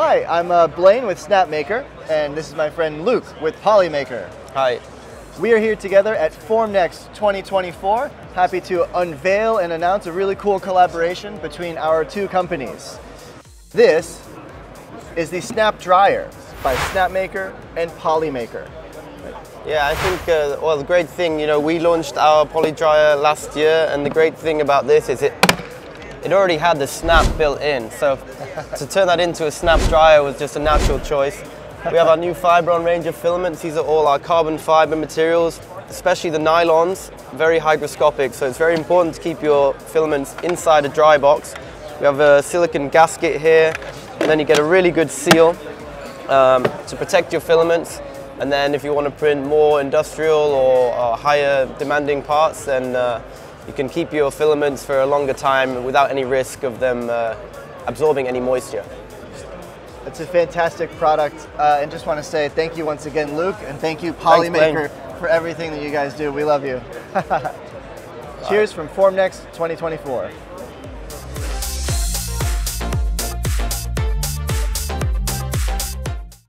Hi, I'm uh, Blaine with Snapmaker, and this is my friend Luke with Polymaker. Hi. We are here together at Formnext 2024, happy to unveil and announce a really cool collaboration between our two companies. This is the Snap Dryer by Snapmaker and Polymaker. Yeah, I think, uh, well, the great thing, you know, we launched our poly dryer last year, and the great thing about this is it it already had the snap built in. So to turn that into a snap dryer was just a natural choice. We have our new Fiberon range of filaments. These are all our carbon fiber materials, especially the nylons, very hygroscopic. So it's very important to keep your filaments inside a dry box. We have a silicon gasket here, and then you get a really good seal um, to protect your filaments. And then if you want to print more industrial or, higher demanding parts, then uh, you can keep your filaments for a longer time without any risk of them uh, absorbing any moisture. It's a fantastic product, uh, and just want to say thank you once again, Luke, and thank you, Polymaker, for everything that you guys do. We love you. Cheers from Formnext 2024.